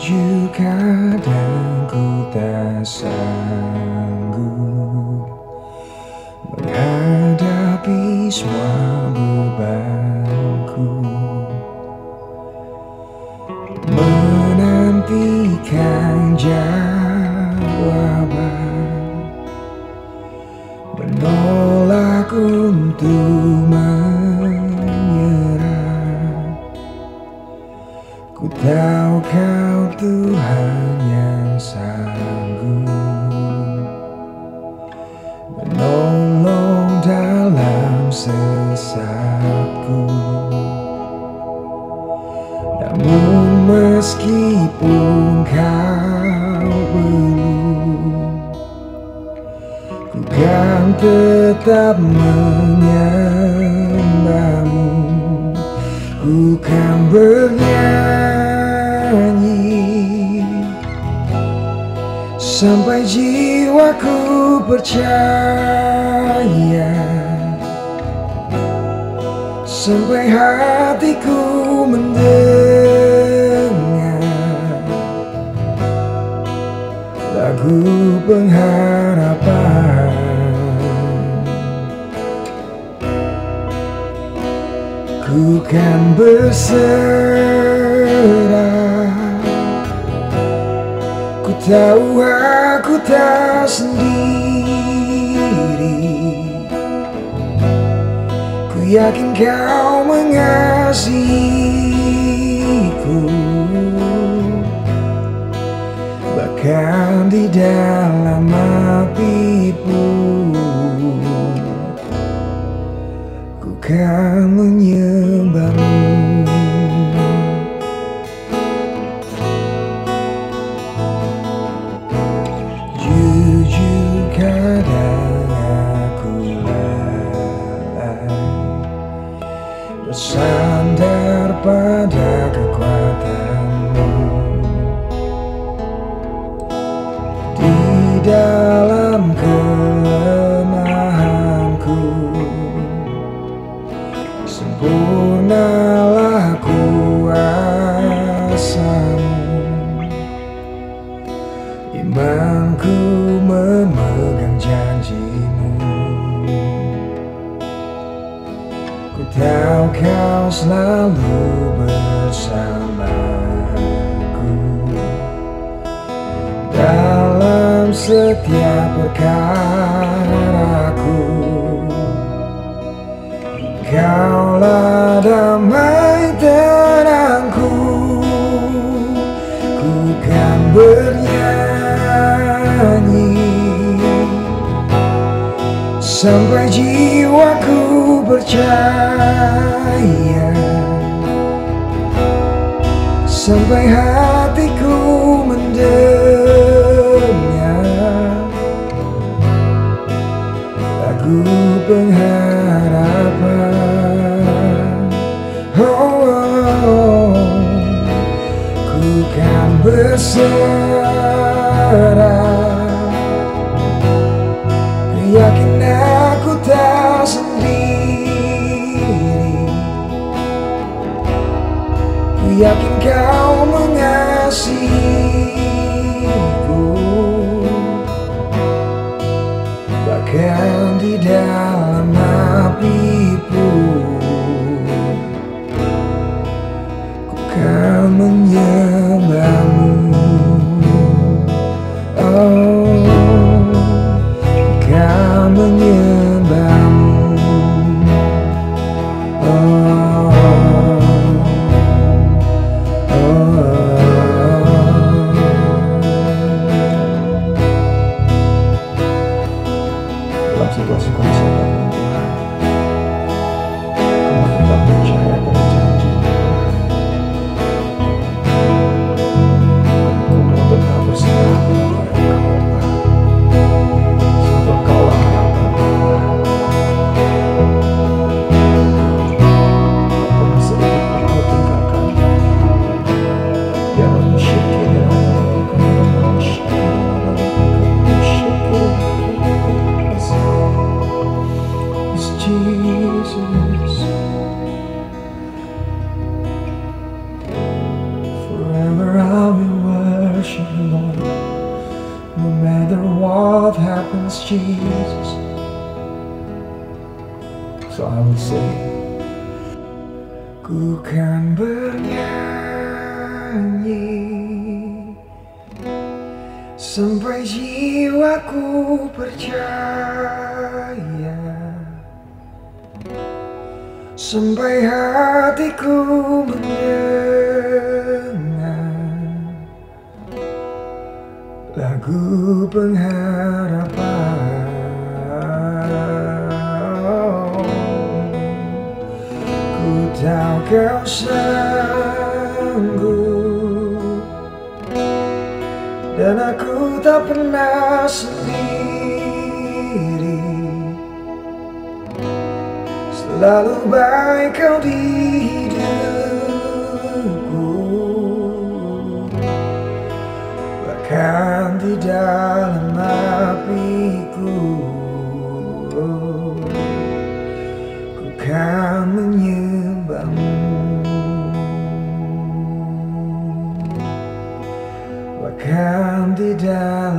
Jujur kadang ku tak sanggup Menghadapi semua bebanku Menantikan jawaban Menolak untuk Ku tahu kau Tuhan yang sanggup Menolong dalam sesatku. Namun meskipun kau belum Ku kan tetap menyembahmu. Ku kan bernyanyi Sampai jiwaku percaya. Sampai hatiku mendengar Lagu pengharapan. Ku kan berserah tahu aku tak sendiri. Ku yakin kau mengasihiku. Bahkan di dalam api pun Ku kan menyembahmu kadang aku Bersandar pada kekuatanmu. Di dalam kelemahanku Sempurnalah kuasamu. Imanku memegang janjimu. Ku tahu kau selalu bersamaku. Dalam setiap perkaraku Kaulah percaya. Sampai hatiku mendengar. Lagu pengharapan oh, oh, oh. Ku kan berserah Jesus. So I will say, Ku kan bernyanyi Sampai jiwaku percaya Sampai hatiku mendengar Lagu pengharapan. Ku tahu kau sanggup. Dan aku tak pernah sendiri. Selalu baik kau di akan menyembahmu. Bahkan tidak